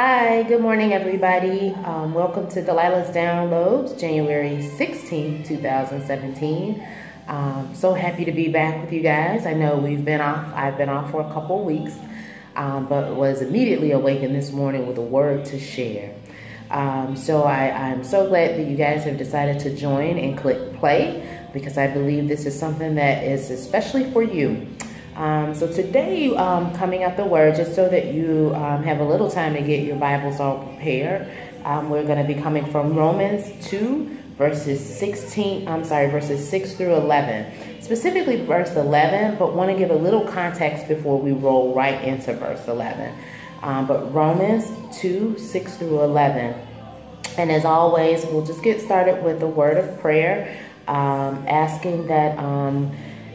Hi, good morning, everybody. Um, welcome to Delilah's Downloads, January 16, 2017. Um, so happy to be back with you guys. I know we've been off, I've been off for a couple weeks, um, but was immediately awakened this morning with a word to share. Um, so I, I'm so glad that you guys have decided to join and click play because I believe this is something that is especially for you. Um, so today, um, coming at the word, just so that you um, have a little time to get your Bibles all prepared, um, we're going to be coming from Romans 2, verses 16, I'm sorry, verses 6 through 11. Specifically verse 11, but want to give a little context before we roll right into verse 11. Um, but Romans 2, 6 through 11. And as always, we'll just get started with a word of prayer, um, asking that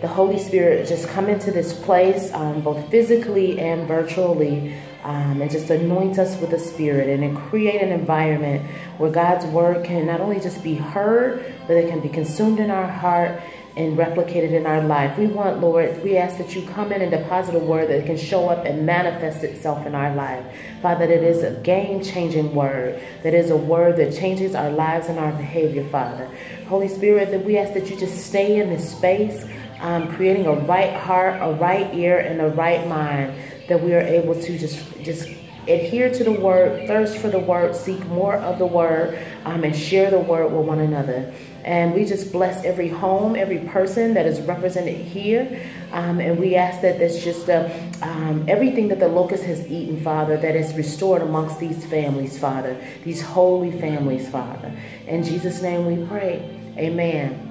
the Holy Spirit just come into this place, um, both physically and virtually, um, and just anoint us with the Spirit and create an environment where God's word can not only just be heard, but it can be consumed in our heart and replicated in our life. We want, Lord, we ask that you come in and deposit a word that can show up and manifest itself in our life. Father, that it is a game-changing word, that is a word that changes our lives and our behavior, Father. Holy Spirit, that we ask that you just stay in this space, um, creating a right heart, a right ear, and a right mind that we are able to just just adhere to the word, thirst for the word, seek more of the word, um, and share the word with one another. And we just bless every home, every person that is represented here. Um, and we ask that that's just uh, um, everything that the locust has eaten, Father, that is restored amongst these families, Father, these holy families, Father. In Jesus' name we pray. Amen.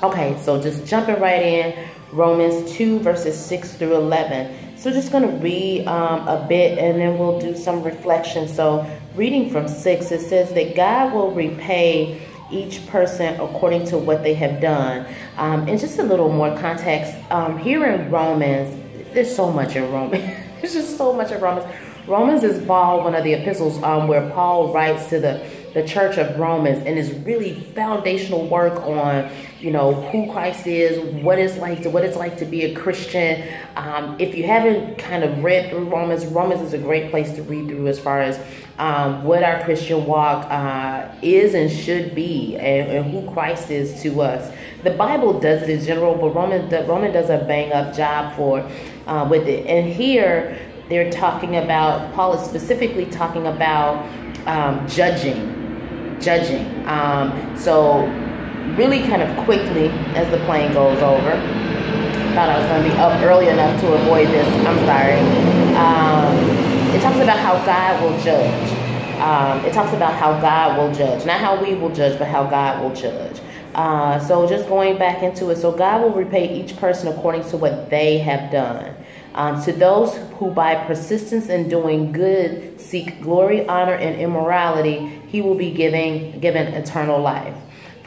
Okay, so just jumping right in, Romans 2 verses 6 through 11. So just going to read um, a bit and then we'll do some reflection. So reading from 6, it says that God will repay each person according to what they have done. Um, and just a little more context, um, here in Romans, there's so much in Romans. there's just so much in Romans. Romans is Paul, one of the epistles um, where Paul writes to the the Church of Romans and is really foundational work on, you know, who Christ is, what it's like to what it's like to be a Christian. Um, if you haven't kind of read through Romans, Romans is a great place to read through as far as um, what our Christian walk uh, is and should be, and, and, who Christ is to us. The Bible does it in general, but Roman the, Roman does a bang up job for uh, with it. And here they're talking about Paul is specifically talking about um, judging judging. Um, so really kind of quickly as the plane goes over, thought I was going to be up early enough to avoid this. I'm sorry. Um, it talks about how God will judge. Um, it talks about how God will judge. Not how we will judge, but how God will judge. Uh, so just going back into it. So God will repay each person according to what they have done. Um, to those who by persistence in doing good seek glory, honor, and immorality, he will be giving, given eternal life.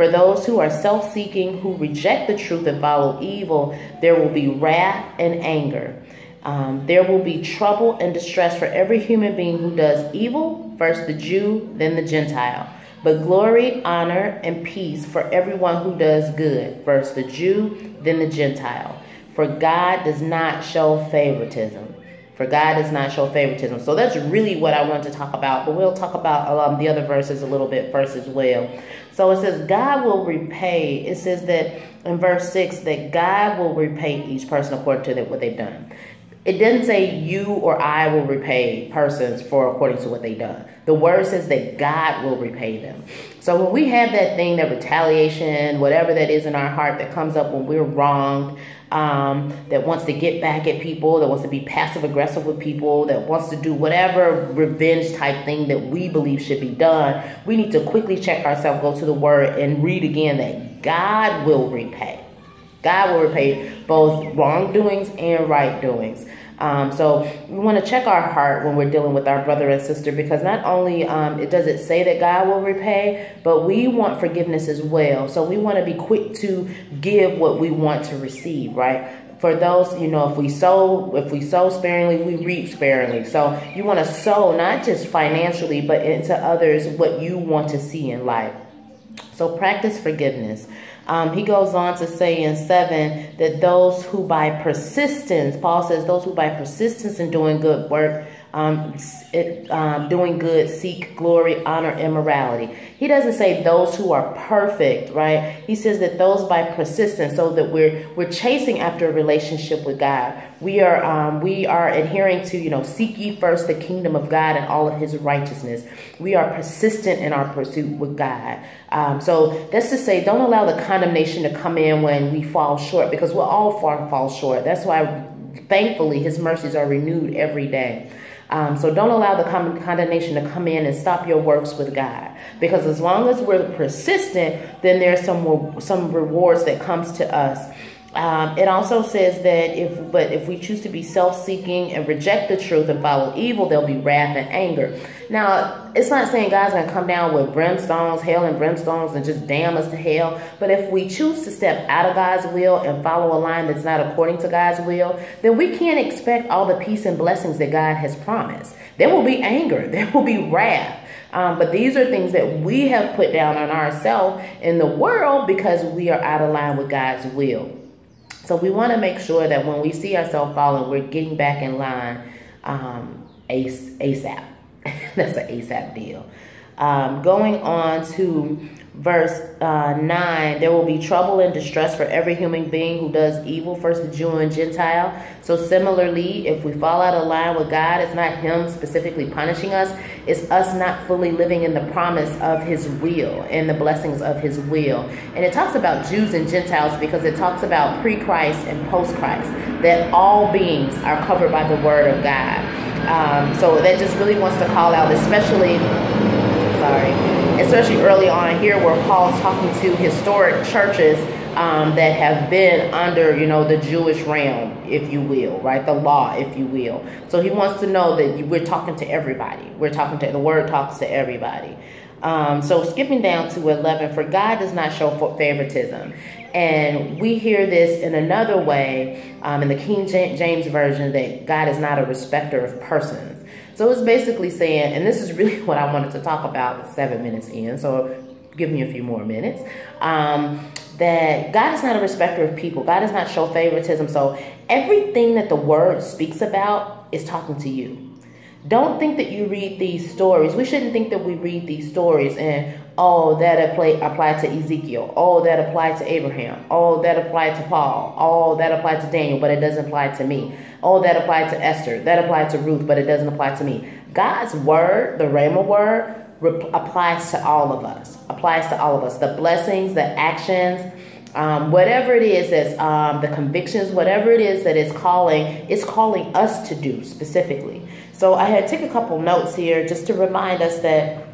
For those who are self-seeking, who reject the truth and follow evil, there will be wrath and anger. Um, there will be trouble and distress for every human being who does evil, first the Jew, then the Gentile. But glory, honor, and peace for everyone who does good, first the Jew, then the Gentile. For God does not show favoritism. For God does not show favoritism. So that's really what I want to talk about. But we'll talk about um, the other verses a little bit first as well. So it says, God will repay. It says that in verse 6 that God will repay each person according to what they've done. It doesn't say you or I will repay persons for according to what they've done. The word says that God will repay them. So when we have that thing, that retaliation, whatever that is in our heart that comes up when we're wronged, um, that wants to get back at people, that wants to be passive aggressive with people, that wants to do whatever revenge type thing that we believe should be done, we need to quickly check ourselves, go to the word, and read again that God will repay. God will repay both wrongdoings and right doings. Um, so we want to check our heart when we're dealing with our brother and sister because not only um, it does it say that God will repay, but we want forgiveness as well. So we want to be quick to give what we want to receive, right? For those, you know, if we sow, if we sow sparingly, we reap sparingly. So you want to sow not just financially, but into others what you want to see in life. So practice forgiveness. Um, he goes on to say in 7 that those who by persistence, Paul says, those who by persistence in doing good work um, it, um, doing good, seek glory, honor, immorality. He doesn't say those who are perfect, right? He says that those by persistence, so that we're we're chasing after a relationship with God. We are um, we are adhering to you know seek ye first the kingdom of God and all of His righteousness. We are persistent in our pursuit with God. Um, so that's to say, don't allow the condemnation to come in when we fall short, because we'll all fall fall short. That's why, thankfully, His mercies are renewed every day. Um, so don't allow the condemnation to come in and stop your works with God. Because as long as we're persistent, then there's some some rewards that comes to us. Um, it also says that if but if we choose to be self-seeking and reject the truth and follow evil, there'll be wrath and anger. Now, it's not saying God's gonna come down with brimstones, hell and brimstones, and just damn us to hell. But if we choose to step out of God's will and follow a line that's not according to God's will, then we can't expect all the peace and blessings that God has promised. There will be anger, there will be wrath. Um, but these are things that we have put down on ourselves in the world because we are out of line with God's will. So we want to make sure that when we see ourselves falling, we're getting back in line um, ASAP. That's an ASAP deal. Um, going on to verse uh, 9 there will be trouble and distress for every human being who does evil first the jew and gentile. So similarly if we fall out of line with god it's not him specifically punishing us. It's us not fully living in the promise of his will and the blessings of his will. And it talks about jews and gentiles because it talks about pre-christ and post-christ that all beings are covered by the word of god. Um, so that just really wants to call out especially sorry especially early on here where Paul's talking to historic churches um, that have been under, you know, the Jewish realm, if you will, right? The law, if you will. So he wants to know that we're talking to everybody. We're talking to, the word talks to everybody. Um, so skipping down to 11, for God does not show favoritism. And we hear this in another way um, in the King James Version that God is not a respecter of persons. So it's basically saying, and this is really what I wanted to talk about seven minutes in, so give me a few more minutes, um, that God is not a respecter of people. God does not show favoritism. So everything that the word speaks about is talking to you. Don't think that you read these stories. We shouldn't think that we read these stories and, oh, that apply, apply to Ezekiel. Oh, that applied to Abraham. Oh, that applied to Paul. Oh, that applied to Daniel, but it doesn't apply to me. Oh, that applied to Esther. That applied to Ruth, but it doesn't apply to me. God's word, the Rhema word, applies to all of us. Applies to all of us. The blessings, the actions, um, whatever it is that's um, the convictions, whatever it is that is calling, it's calling us to do specifically. So I had take a couple notes here just to remind us that,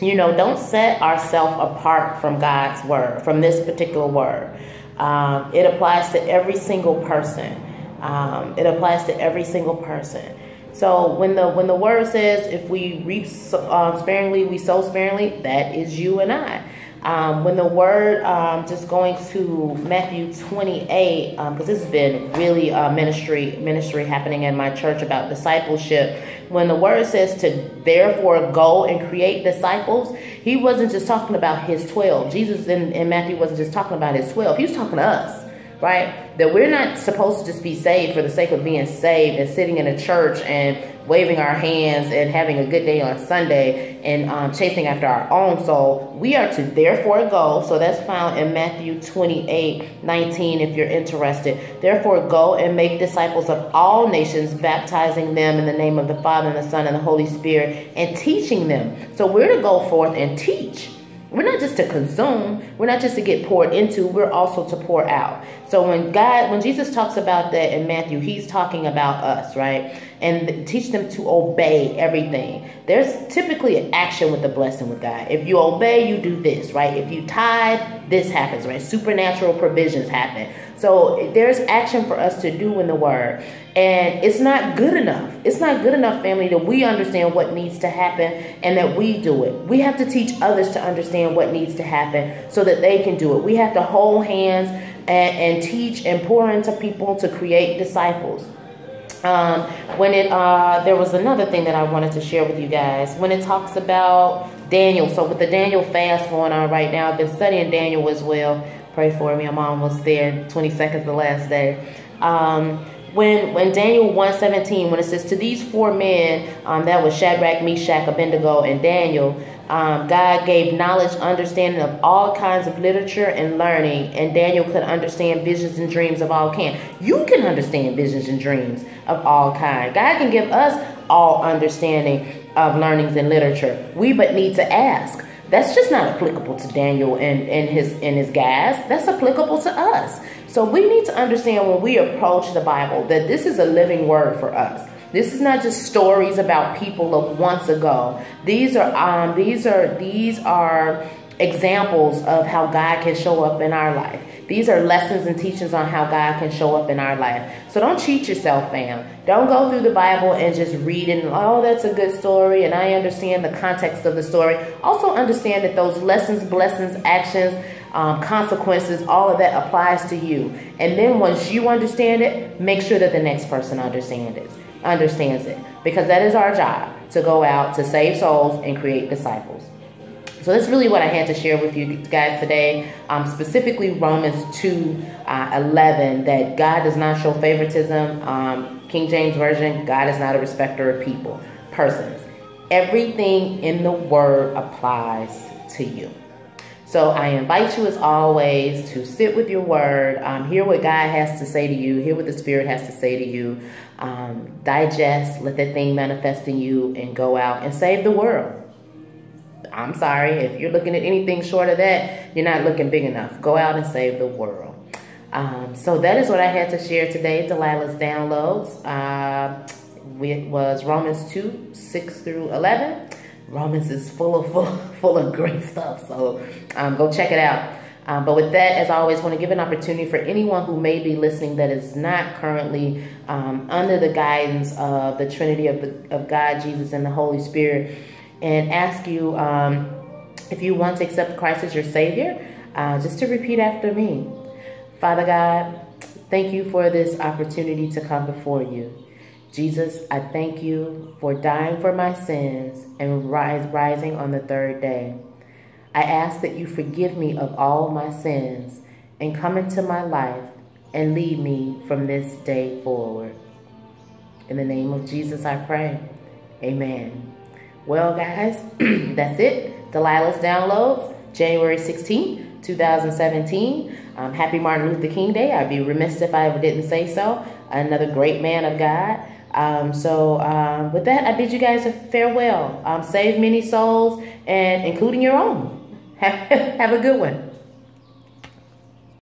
you know, don't set ourselves apart from God's word, from this particular word. Um, it applies to every single person. Um, it applies to every single person. So when the when the word says, if we reap uh, sparingly, we sow sparingly, that is you and I. Um, when the word, um, just going to Matthew 28, because um, this has been really uh, ministry ministry happening in my church about discipleship. When the word says to therefore go and create disciples, he wasn't just talking about his 12. Jesus in, in Matthew wasn't just talking about his 12. He was talking to us right? That we're not supposed to just be saved for the sake of being saved and sitting in a church and waving our hands and having a good day on Sunday and um, chasing after our own soul. We are to therefore go. So that's found in Matthew 28 19, if you're interested. Therefore, go and make disciples of all nations, baptizing them in the name of the Father and the Son and the Holy Spirit, and teaching them. So we're to go forth and teach. We're not just to consume. We're not just to get poured into. We're also to pour out. So when God, when Jesus talks about that in Matthew, he's talking about us, right? And teach them to obey everything. There's typically an action with the blessing with God. If you obey, you do this, right? If you tithe, this happens, right? Supernatural provisions happen. So there's action for us to do in the word. And it's not good enough. It's not good enough, family, that we understand what needs to happen and that we do it. We have to teach others to understand what needs to happen so that they can do it. We have to hold hands and, and teach and pour into people to create disciples. Um, when it uh, there was another thing that I wanted to share with you guys when it talks about Daniel. So with the Daniel fast going on right now, I've been studying Daniel as well. Pray for me. I'm almost there. 20 seconds the last day. Um, when when Daniel 117, when it says to these four men, um, that was Shadrach, Meshach, Abednego, and Daniel, um, God gave knowledge, understanding of all kinds of literature and learning, and Daniel could understand visions and dreams of all kind. You can understand visions and dreams of all kind. God can give us all understanding of learnings and literature. We but need to ask. That's just not applicable to Daniel and, and his and his guys. That's applicable to us. So we need to understand when we approach the Bible that this is a living word for us. This is not just stories about people of once ago. These are um, these are these are examples of how God can show up in our life. These are lessons and teachings on how God can show up in our life. So don't cheat yourself, fam. Don't go through the Bible and just read and, oh, that's a good story, and I understand the context of the story. Also understand that those lessons, blessings, actions, um, consequences, all of that applies to you. And then once you understand it, make sure that the next person understands it understands it because that is our job to go out to save souls and create disciples. So that's really what I had to share with you guys today, um, specifically Romans 2, uh, 11, that God does not show favoritism. Um, King James Version, God is not a respecter of people, persons. Everything in the word applies to you. So I invite you as always to sit with your word, um, hear what God has to say to you, hear what the Spirit has to say to you, um, digest, let that thing manifest in you, and go out and save the world. I'm sorry, if you're looking at anything short of that, you're not looking big enough. Go out and save the world. Um, so that is what I had to share today, Delilah's Downloads. Uh, it was Romans 2, 6 through 11. Romans is full of full, full of great stuff. So um, go check it out. Um, but with that, as I always, want to give an opportunity for anyone who may be listening that is not currently um, under the guidance of the Trinity of, the, of God, Jesus, and the Holy Spirit, and ask you um, if you want to accept Christ as your Savior, uh, just to repeat after me. Father God, thank you for this opportunity to come before you. Jesus, I thank you for dying for my sins and rise, rising on the third day. I ask that you forgive me of all my sins and come into my life and lead me from this day forward. In the name of Jesus, I pray. Amen. Well, guys, that's it. Delilah's Downloads, January 16th, 2017. Um, happy Martin Luther King Day. I'd be remiss if I didn't say so. Another great man of God. Um, so um, with that, I bid you guys a farewell. Um, save many souls, and including your own. Have, have a good one.